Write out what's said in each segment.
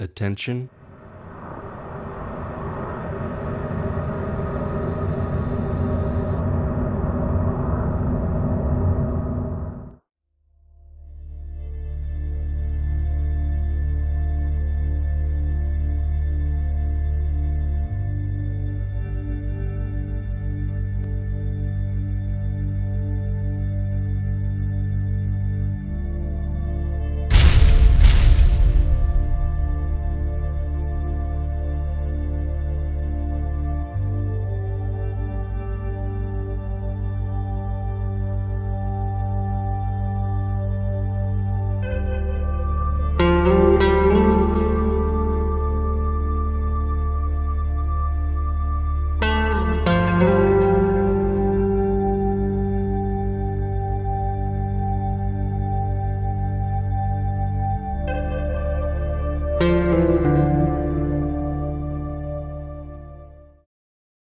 Attention.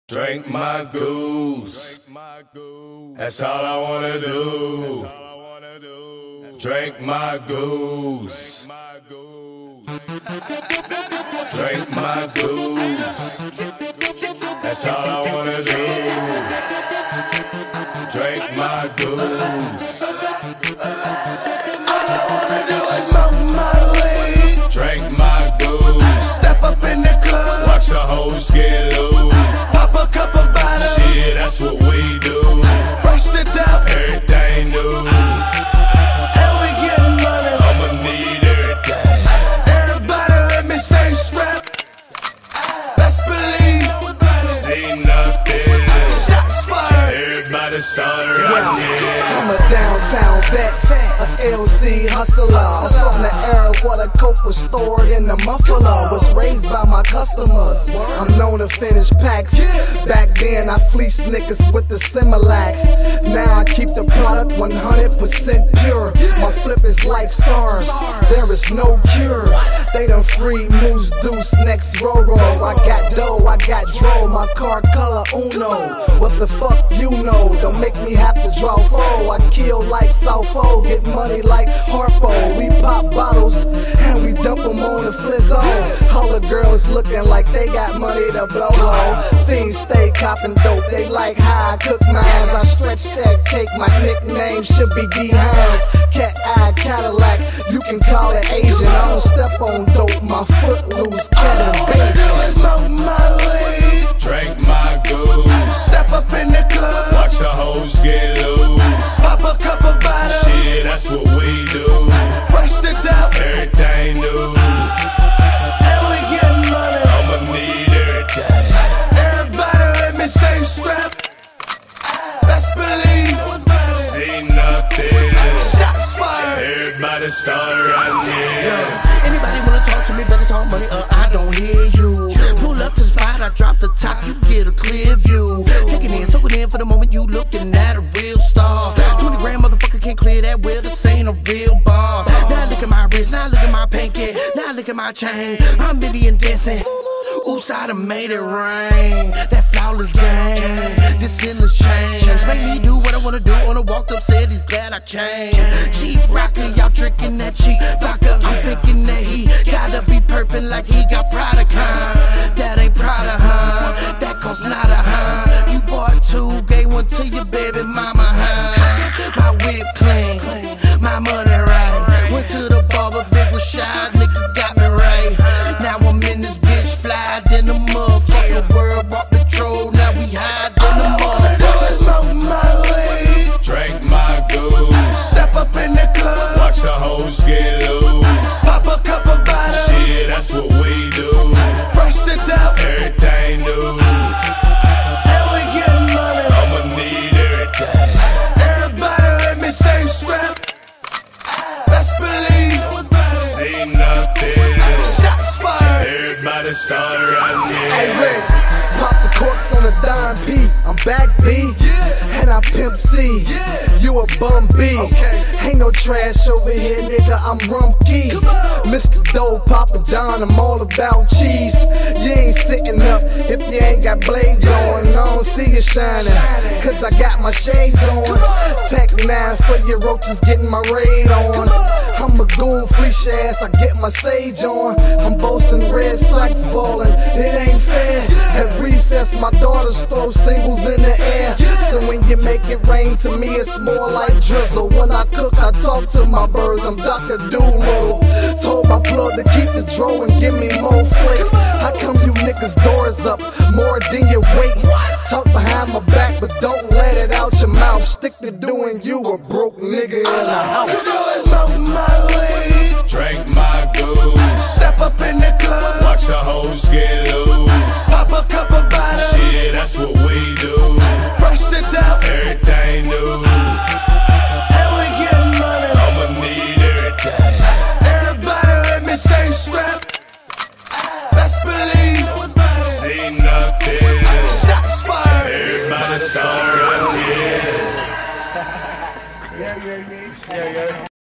Drink my goose. That's all I wanna do. Drink my goose. Drink my goose. That's all I wanna do. Drink my goose. I wanna Smoke my Start running. I'm a downtown vet, a LC hustler. I'm from the era where the coke was stored in the muffler. Was raised by my customers. I'm known to finish packs. Back then I fleeced niggas with the Similac. Now I keep the product 100% pure. My flip is like SARS. There is no cure. Free Moose Deuce next Roro. I got dough, I got dro. My car color Uno. What the fuck you know? Don't make me have to draw foe. I kill like Southfo, get money like Harpo. We pop bottles and we dump them on the flizzo. All the girls looking like they got money to blow low. Fiends stay copping dope, they like how I cook mines. I stretch that cake, my nickname should be D Hines. Cat eye Cadillac, you can call it Asian. I don't step on dope, my foot loose, cat and. Everybody start running. Anybody wanna talk to me, better talk money, or I don't hear you. Pull up to the spot, I drop the top, you get a clear view. Take it in, soak it in for the moment you looking at a real star. 20 grand motherfucker can't clear that well, this ain't a real bar. Now look at my wrist, now look at my pinky, now look at my chain. I'm Indian dancing. Oops, I done made it rain. That flawless game, this endless change. Make me do what I wanna do. On a walked up, said he's glad I came. Chief rocker, y'all tricking that cheap vodka. I'm thinking that he gotta be perping like he got Everybody start running. Hey Rick, pop the corks on a dime P. I'm back B, and I pimp C. you a bum B. Ain't no trash over here, nigga, I'm Rumpke. Mr. Doe, Papa John, I'm all about cheese. You ain't sitting up if you ain't got blades on. I don't see you shining, cause I got my shades on. Tech 9 for your roaches getting my raid on. I'm a goon, fleece ass, I get my sage on. I'm boasting red socks ballin', it ain't fair. At recess, my daughters throw singles in the air. So when you make it rain, to me it's more like drizzle. When I cook, I talk to my birds, I'm Dr. Dolittle. Told my plug to keep the draw and give me more flick. How come you niggas doors up more than your weight? Talk behind my back, but don't let it out your mouth. Stick to doing you a broke nigga in the house. Smoke my weed, drink my goose. Step up in the club, watch the hoes get loose. Pop a couple bottles, shit, that's what we do. First to death, Yeah, yeah.